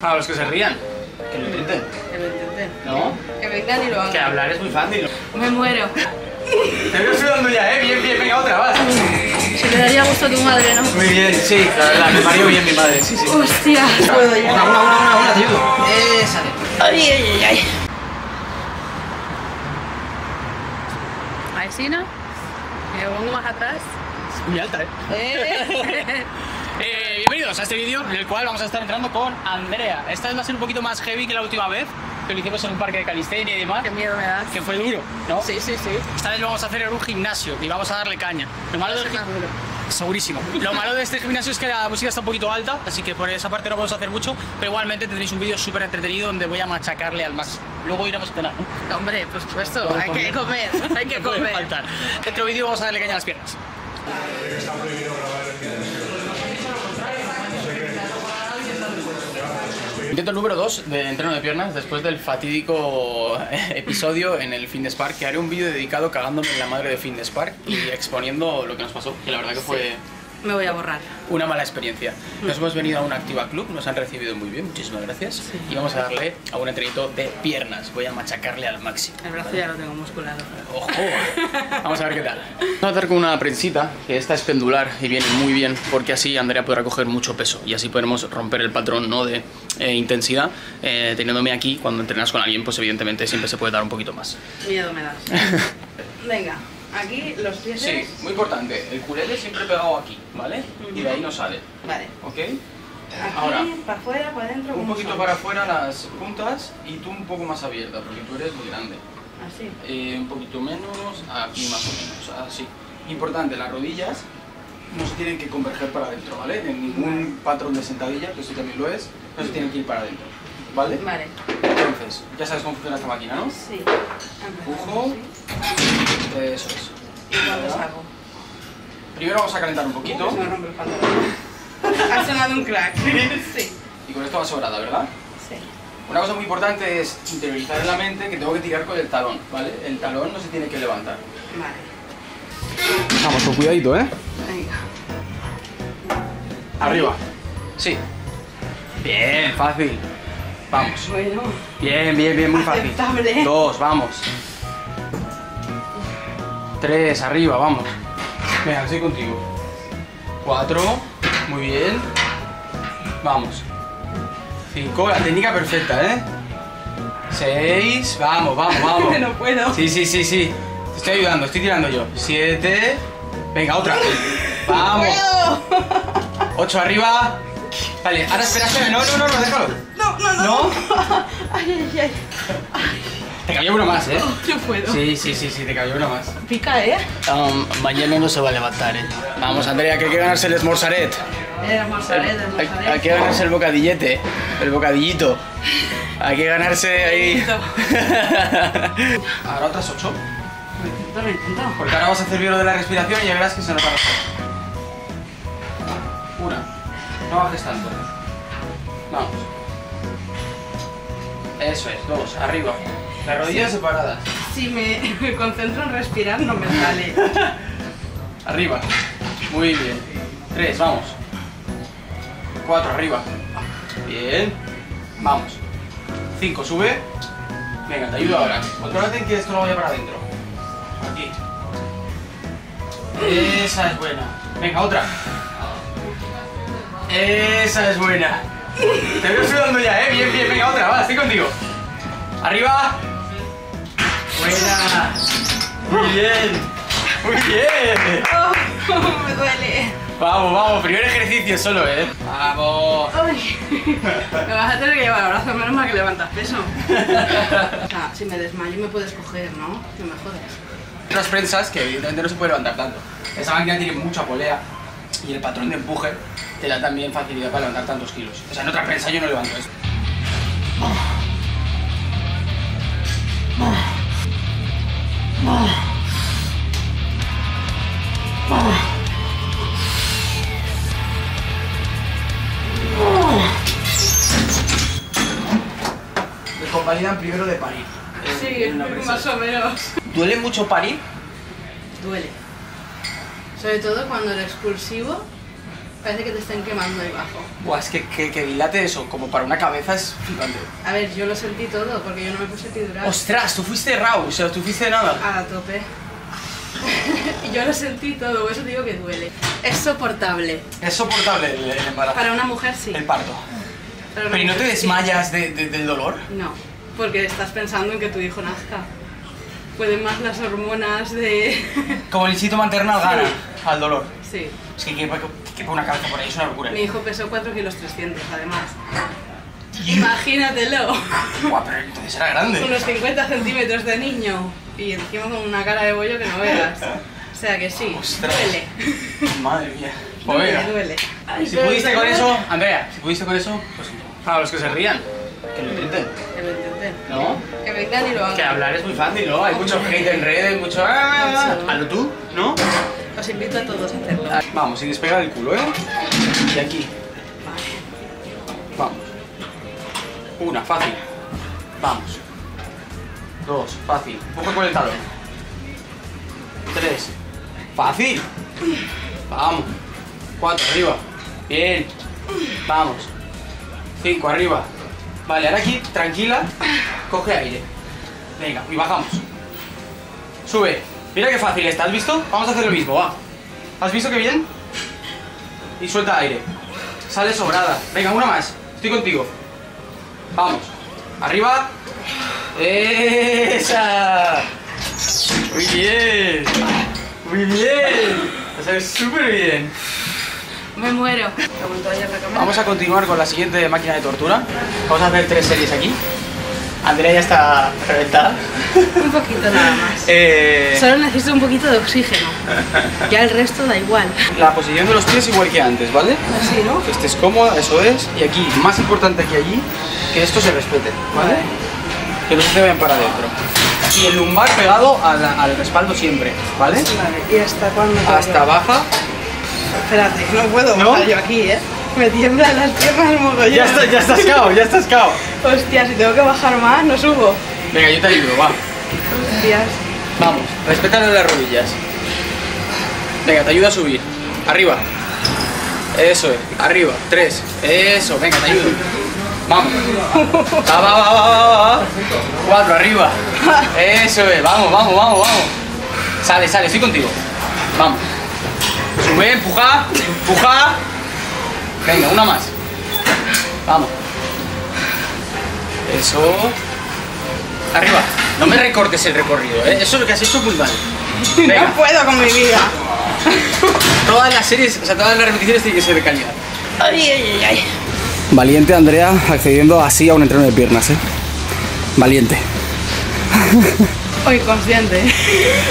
Para los que se rían, que lo intenten. Que lo intenten. ¿No? Que vengan y lo Que hagan. hablar es muy fácil. Me muero. Te veo sudando ya, ¿eh? Bien, bien, venga, otra, vas. Se le daría gusto a tu madre, ¿no? Muy bien, sí, la verdad, me parió bien mi madre, sí, sí. Hostia. Puedo ya. Una, una, una, una, una, te ayudo. Esa. Ay, ay, ay, ay. Maesina. Me pongo más atrás. Muy alta, ¿eh? Eh. Bienvenidos a este vídeo en el cual vamos a estar entrando con Andrea. Esta vez va a ser un poquito más heavy que la última vez, que lo hicimos en un parque de calistenia y demás, Qué miedo me das. que fue duro, ¿no? Sí, sí, sí. Esta vez lo vamos a hacer en un gimnasio y vamos a darle caña. Lo malo del. Segurísimo. Lo malo de este gimnasio es que la música está un poquito alta, así que por esa parte no podemos hacer mucho, pero igualmente tendréis un vídeo súper entretenido donde voy a machacarle al máximo. Luego iremos a cenar. ¿no? Hombre, por supuesto, hay que comer. comer, hay que No comer. faltar. Dentro vídeo vamos a darle caña a las piernas. Intento número 2 de entreno de piernas después del fatídico episodio en el Fitness Park, que haré un vídeo dedicado cagándome en la madre de Fitness Park y exponiendo lo que nos pasó, que la verdad que fue Me voy a borrar. una mala experiencia. Nos hemos venido a un Activa Club, nos han recibido muy bien, muchísimas gracias. Y vamos a darle a un entrenito de piernas, voy a machacarle al máximo. El brazo ya lo tengo musculado. ¡Ojo! Vamos a ver qué tal. Vamos a hacer con una prensita, que esta es pendular y viene muy bien, porque así Andrea podrá coger mucho peso y así podremos romper el patrón ¿no? de eh, intensidad. Eh, teniéndome aquí, cuando entrenas con alguien, pues evidentemente siempre se puede dar un poquito más. Miedo me das. Venga, aquí los pies. Sí, muy importante. El culete siempre pegado aquí, ¿vale? Y de ahí no sale, Vale. ¿ok? Aquí, Ahora, para afuera, para adentro. un ¿cómo poquito son? para afuera las puntas y tú un poco más abierta, porque tú eres muy grande. Así. Eh, un poquito menos, aquí más o menos, así. Importante, las rodillas no se tienen que converger para adentro, ¿vale? En ningún patrón de sentadilla, que eso también lo es, no se tienen que ir para adentro, ¿vale? Vale. Entonces, ya sabes cómo funciona esta máquina, ¿no? Sí. Empujo. Empezamos Eso es. Primero vamos a calentar un poquito Se me rompe el pantalón. ha sonado un crack. sí. y con esto va sobrada, ¿verdad? Sí. Una cosa muy importante es interiorizar en la mente que tengo que tirar con el talón, ¿vale? El talón no se tiene que levantar. Vale. Vamos con cuidadito, ¿eh? Venga. Arriba. Sí. Bien, fácil. Vamos. Bueno. Bien, bien, bien, muy fácil. Aceptable. Dos, vamos. Tres, arriba, vamos. Venga, estoy contigo. Cuatro, muy bien. Vamos. Cinco, la técnica perfecta, ¿eh? Seis, vamos, vamos, vamos. no puedo. Sí, sí, sí, sí. Te estoy ayudando, estoy tirando yo. Siete. Venga, otra. Vamos. ¡Puedo! Ocho arriba. Vale, ahora espera, espera. No, no, no, no, déjalo. No, no, no. ¿No? Ay, ay, ay. Te cayó uno más, ¿eh? No puedo. Sí, sí, sí, sí, te cayó uno más. Pica, ¿eh? Um, mañana no se va a levantar, ¿eh? Vamos, Andrea, que hay que ganarse el esmorzaret. Era mozzarella, Hay, mozzarella. hay que ganarse el bocadillete, el bocadillito. Hay que ganarse ahí. ahora otras ocho. Lo intento, lo intento. Porque ahora vas a hacer bien lo de la respiración y ya verás que se nos va a pasar. Una. No bajes tanto. Vamos. Eso es, dos, arriba. Las rodillas separadas. Si me, me concentro en respirar, no me sale. Arriba. Muy bien. Tres, vamos. Cuatro, arriba. Bien. Vamos. Cinco, sube. Venga, te ayudo ahora. Contrólate que esto no vaya para adentro. Aquí. Esa es buena. Venga, otra. Esa es buena. Te veo sudando ya, ¿eh? Bien, bien. Venga, otra. Va, estoy contigo. Arriba. Buena. Muy bien. Muy bien. Oh, me duele. Vamos, vamos, primer ejercicio solo, ¿eh? Vamos. Ay. Me vas a tener que llevar al brazo, menos mal que levantas peso. O sea, si me desmayo me puedes coger, ¿no? No me jodas. Otras prensas que evidentemente no se puede levantar tanto. Esa máquina tiene mucha polea y el patrón de empuje te da también facilidad para levantar tantos kilos. O sea, en otra prensa yo no levanto eso. Me convalidan primero de parir. Sí, más o menos. ¿Duele mucho parir? Duele. Sobre todo cuando el expulsivo Parece que te estén quemando ahí abajo. Buah, es que, que, que dilate eso, como para una cabeza es flipante. A ver, yo lo sentí todo porque yo no me puse epidural. Ostras, tú fuiste raw, o sea, tú fuiste nada. A tope. y yo lo sentí todo, por eso digo que duele. Es soportable. Es soportable el, el embarazo. Para una mujer sí. El parto. Pero ¿y no te mujer sí. desmayas de- de- del dolor? No, porque estás pensando en que tu hijo nazca. Pueden más las hormonas de... Como el instinto maternal gana al dolor. sí. Es que que, que por una cabeza por ahí es una locura. Mi hijo pesó 4 kilos 300, además. Imagínatelo. Buah, pero entonces era grande. Unos 50 centímetros de niño. Y encima con una cara de bollo que no veas. O sea que sí, Ostras. duele. Madre mía. Pues Duele, venga. duele. Ay, Si pudiste con eso, Andrea, si pudiste con eso, pues para los que se rían, que lo intenten. Que lo intenten. ¿No? Que vengan y lo hagan. Que hablar es muy fácil, ¿no? Hay mucho hate en redes, mucho... ah. Hazlo tú, ¿no? Os invito a todos a hacerlo. Vamos, sin despegar el culo, ¿eh? Y aquí. Vamos. Una, fácil. Vamos. Dos, fácil. Empuja con el talón. Tres. Fácil. Vamos. Cuatro, arriba. Bien. Vamos. Cinco, arriba. Vale, ahora aquí, tranquila. Coge aire. Venga, y bajamos. Sube. Mira qué fácil está, ¿has visto? Vamos a hacer lo mismo, va. ¿Has visto qué bien? Y suelta aire. Sale sobrada. Venga, una más. Estoy contigo. Vamos. Arriba. ¡Esa! Muy bien. Muy bien. O sea, súper bien. Me muero. Vamos a continuar con la siguiente máquina de tortura. Vamos a hacer tres series aquí. Andrea ya está reventada. Un poquito nada más. Eh, Solo necesito un poquito de oxígeno. Ya el resto da igual. la posición de los pies igual que antes, ¿vale? Así, ¿no? Que estés cómoda, eso es. Y aquí, más importante que allí, que esto se respete, ¿vale? Que no se te vayan para adentro. Y el lumbar pegado al, al respaldo siempre, ¿vale? Vale, ¿y hasta cuándo? Hasta abaja. Espérate, no puedo ¿No? yo aquí, ¿eh? Me tiemblan las piernas mogollón. Ya, está, ya estás cao, ya estás cao. Hostia, si tengo que bajar más, no subo. Venga, yo te ayudo, va. Hostias. Vamos, respétale las rodillas. Venga, te ayudo a subir. Arriba. Eso es, arriba. Tres. Eso, venga, te ayudo. Vamos. Va, va, va, va, va, va. Cuatro, arriba. Eso es, vamos, vamos, vamos, vamos. Sale, sale, estoy contigo. Vamos. Sube, empuja, empuja. Venga, una más. Vamos. Eso. Arriba. No me recortes el recorrido, ¿eh? Eso es lo que has hecho muy mal. Venga. No puedo con mi vida. Todas las series, o sea, todas las repeticiones tienen que ser de calidad. Ay, ay, ay, ay. Valiente Andrea accediendo así a un entreno de piernas, ¿eh? Valiente. Hoy consciente.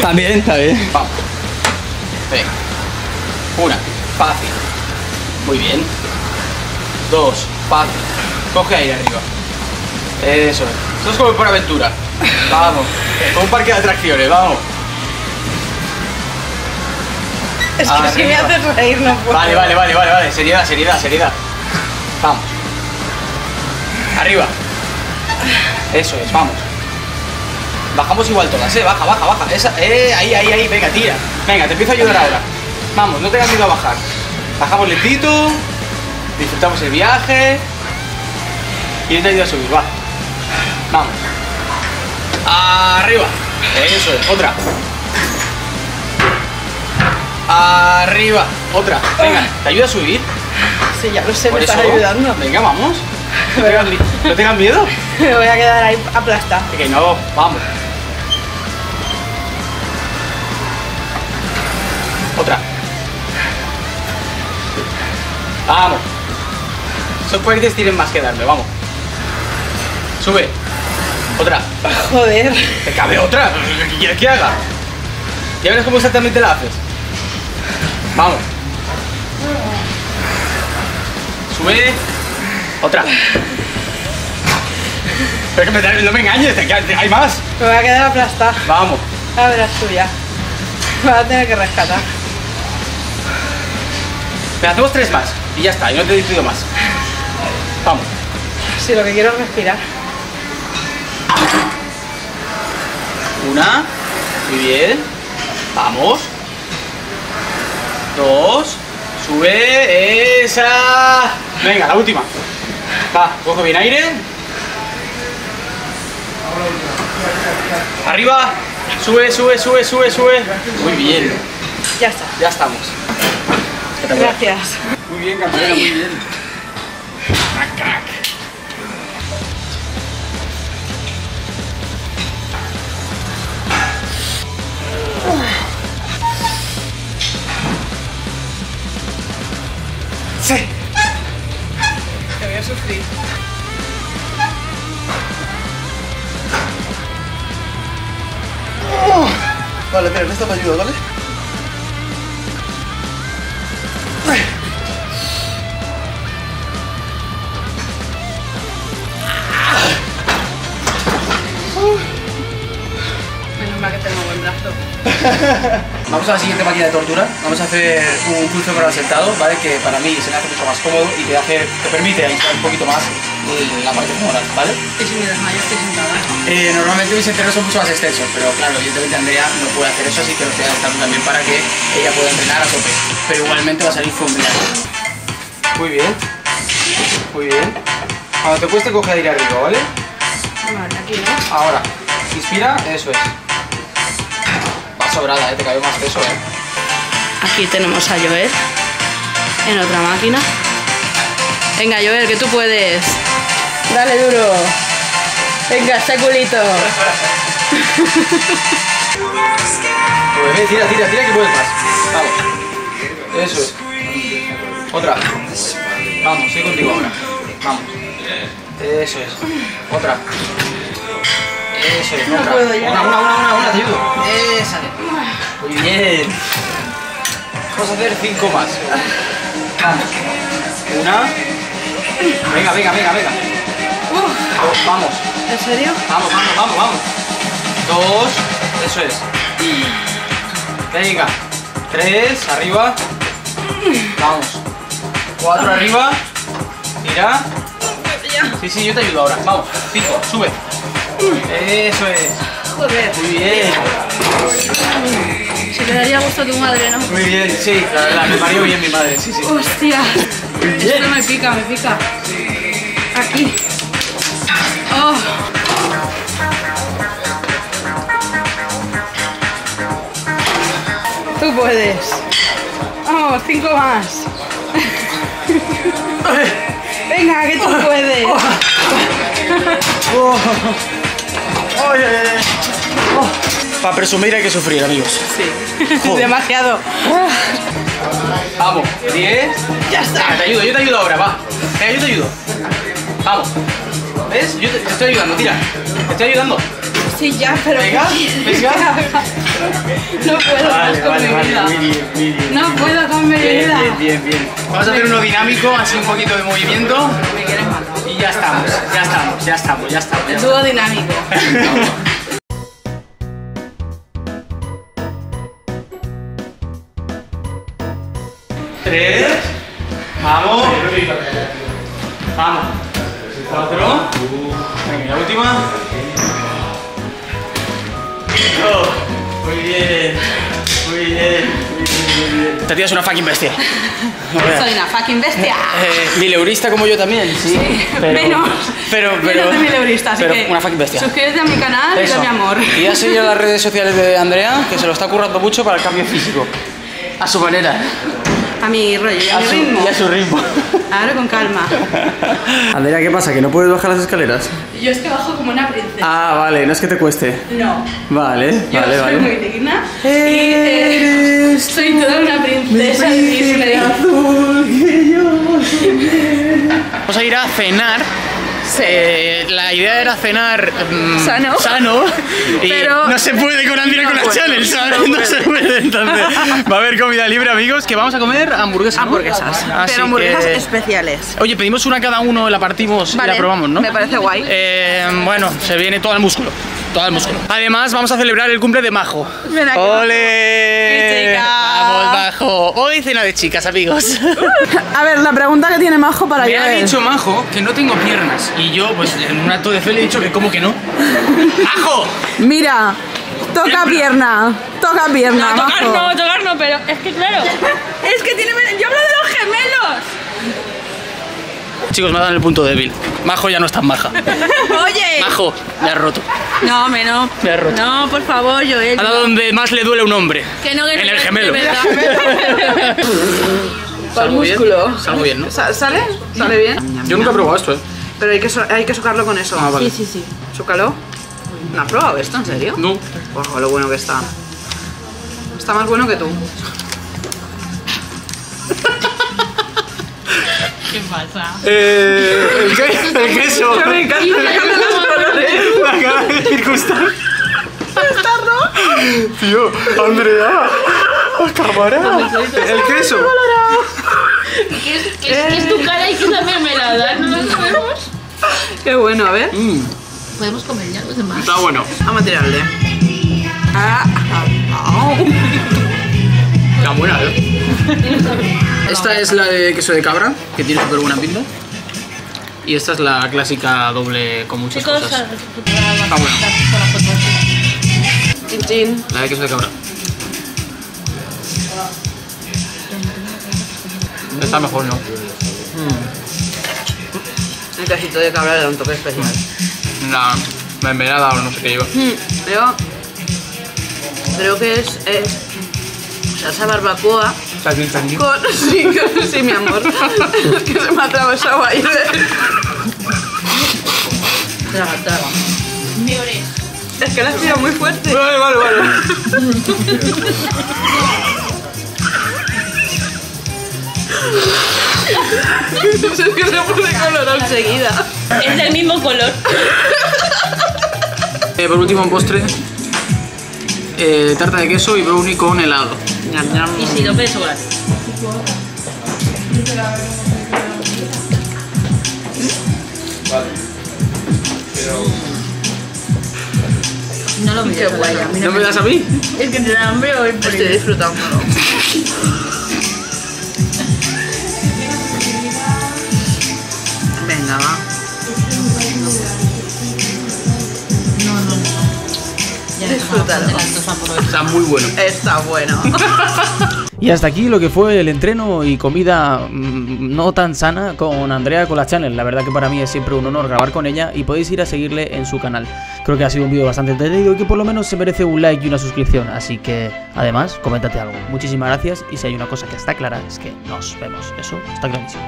También, está bien. Vamos. Venga. Una, fácil. Muy bien. Dos, fácil. Coge aire arriba. Eso es. Esto es como por aventura. Vamos. Como un parque de atracciones, vamos. Es que si me haces reír no puedo. Vale, vale, vale, vale, vale. Seriedad, seriedad, seriedad. Vamos. Arriba. Eso es, vamos. Bajamos igual todas, eh. Baja, baja, baja. Esa, eh, ahí, ahí, ahí. Venga, tira. Venga, te empiezo a ayudar ahora. Vamos, no tengas miedo a bajar. Bajamos lentito. Disfrutamos el viaje. Y yo te ayudo a subir, va. Vamos. Arriba. Eso es, otra. Arriba. Otra. Venga, ¿te ayuda a subir? Sí, ya lo sé, me estás ayudando. Venga, vamos. No tengas, mi- no tengas miedo. Me voy a quedar ahí aplastada. Que no, vamos. Otra. Vamos. Esos puentes tienen más que darme, vamos. Sube. Otra. Joder. ¿Te cabe otra? ¿Qué quieres que haga? Ya verás cómo exactamente la haces. Vamos. Sube. Otra. Pero que me, no me engañes, hay más. Me voy a quedar aplastada. Vamos. A ver, es tuya. Me va a tener que rescatar. Pero hacemos tres más. Y ya está, y no te he más. Vamos. Si lo que quiero es respirar. Una. Muy bien. Vamos. Dos. Sube, esa. Venga, la última. Va, coge bien aire. Arriba. Sube, sube, sube, sube, sube. Muy bien. Ya está. Ya estamos. Gracias. Muy bien, campeona, muy bien. Sí. Te voy a sufrir. Vale, mira, esta me ayuda, ¿vale? Vamos a la siguiente máquina de tortura. Vamos a hacer un cruce para sentado, ¿vale? Que para mí se me hace mucho más cómodo y te, hace, te permite aislar un poquito más la parte femoral, ¿vale? Y si me desmayo estoy sentada. Eh, normalmente mis entrenos son mucho más extensos, pero claro, evidentemente Andrea no puede hacer eso, así que lo estoy adaptando también para que ella pueda entrenar a tope. Pero igualmente va a salir fulminante. Muy bien. Muy bien. Cuando te cueste, coge aire arriba, ¿vale? Vale, aquí no. Ahora, inspira, eso es. Sobrada, ¿eh? te cabe más peso, ¿eh? Aquí tenemos a Joel en otra máquina. Venga, Joel, que tú puedes. Dale duro. Venga, ese culito. Pues tira, tira, tira que puedes más. Vamos. Eso es. Otra. Vamos, estoy contigo ahora. Vamos. Eso es. Otra. Eso es. No otra. puedo ya. Una, una, una, Muy bien. Vamos a hacer cinco más. Una. Venga, venga, venga, venga. Dos, vamos. ¿En serio? Vamos, vamos, vamos, vamos. Dos, eso es. Venga. Tres, arriba. Vamos. Cuatro arriba. Mira. Sí, sí, yo te ayudo ahora. Vamos. Cinco, sube. Eso es. Joder. Muy bien. Se le daría gusto a tu madre, ¿no? Muy bien, sí, la verdad, me parió bien mi madre, sí, sí. Hostia. Esto me pica, me pica. Aquí. Oh. Tú puedes. Vamos, cinco más. Venga, que tú puedes. Para presumir hay que sufrir, amigos. Sí. Joder. Demasiado. Vamos, diez. Ya está. Te ayudo, yo te ayudo ahora, va. Venga, yo te ayudo. Vamos. ¿Ves? Yo te, te estoy ayudando, tira. Te estoy ayudando. Sí, ya, pero. Venga, venga. No puedo más con mi vida. muy bien, muy bien. No puedo con mi Bien, vida. bien, bien, bien. Vamos a hacer uno dinámico, así un poquito de movimiento. Me quieres matar. Y ya estamos, ya estamos, ya estamos, ya estamos. Ya Dúo dinámico. Tres. Vamos. Vamos. Cuatro. Venga, la última. Cinco. Muy bien. Muy bien. Muy bien. Esta tía es una fucking bestia. Soy una fucking bestia. Eh, mileurista como yo también, sí. Menos. Pero, Menos pero. de mileurista, así pero que una fucking bestia. Suscríbete a mi canal y Eso. dame amor. Y a seguir a las redes sociales de Andrea, que se lo está currando mucho para el cambio físico. A su manera. A mi rollo a, A mi su, ritmo. y a su ritmo. Ahora con calma. Andrea, ¿qué pasa? ¿Que no puedes bajar las escaleras? Yo es que bajo como una princesa. Ah, vale, no es que te cueste. No. Vale, Yo vale, soy vale. muy digna. Y eh, soy toda una princesa Disney. azul que yo Vamos a ir a cenar. La idea era cenar mm, Sano. sano y Pero- no se puede con Andrea No con las puede, no se puede entonces. Va a haber comida libre, amigos, que vamos a comer hamburguesas. Hamburguesas. Pero hamburguesas que- especiales. Oye, pedimos una cada uno, la partimos y la probamos, ¿no? Me parece guay. Eh, bueno, se viene todo el músculo. Todo el músculo. Además, vamos a celebrar el cumple de Majo. Majo. Hoy cena de chicas, amigos. A ver, la pregunta que tiene Majo para Me ha dicho Majo que no tengo piernas. Y yo, pues, en un acto de fe le he dicho que como que no. ¡Majo! Mira, toca pierna, toca pierna. No, tocar Majo. no, tocar no, pero es que claro. Es que tiene. Yo hablo de Chicos, me dan el punto débil. Majo ya no es tan maja. Oye. Majo, me ha roto. No, me no. Me ha roto. No, por favor, Joel. Ha dado donde más le duele a un hombre. Que no, que En el gemelo. verdad. Salgo músculo. Bien. Salgo bien, ¿no? Sa- ¿Sale? ¿Sale bien? Yo nunca he probado esto, ¿eh? Pero hay que, so- hay que socarlo con eso. Ah, vale. Sí, sí, sí. Sócalo. ¿No has probado esto, en serio? No. Ojo, lo bueno que está. Está más bueno que tú. ¿Qué pasa? Eh, el, que- el queso. Me encanta, me los colores. De circunstancia. Tío, Andrea. Cámara. El queso. ¿Qué es, qué es- qué es tu cara y qué es la mermelada? ¿No lo sabemos? Qué bueno, a ver. Mm, Podemos comer ya los demás. está bueno. Vamos a tirarle. Ah, ah, ah. Está buena, ¿eh? Esta es la de queso de cabra, que tiene súper buena pinta. Y esta es la clásica doble con muchas cosas. Bueno. Chin, chin. La de queso de cabra. Está mejor, ¿no? El casito de cabra le da un toque especial. La mermelada o no sé qué lleva. Yo creo que es, es salsa barbacoa con... Sí, que- sí, mi amor. Es que se me ha atravesado ahí. Traga, traga. Es que la has tirado muy fuerte. Vale, vale, vale. Es que se pone colorado enseguida. Es del mismo color. Eh, por último, un postre. Eh, tarta de queso y brownie con helado. Y sirope de chocolate. No lo Qué guay. no ¿No me das a mí? Es que te da hambre o el Estoy disfrutándolo. Disfrútalo. Está muy bueno. Está bueno. Y hasta aquí lo que fue el entreno y comida mm, no tan sana con Andrea con la Channel. La verdad que para mí es siempre un honor grabar con ella y podéis ir a seguirle en su canal. Creo que ha sido un vídeo bastante entretenido y que por lo menos se merece un like y una suscripción. Así que, además, coméntate algo. Muchísimas gracias y si hay una cosa que está clara es que nos vemos. Eso está clarísimo.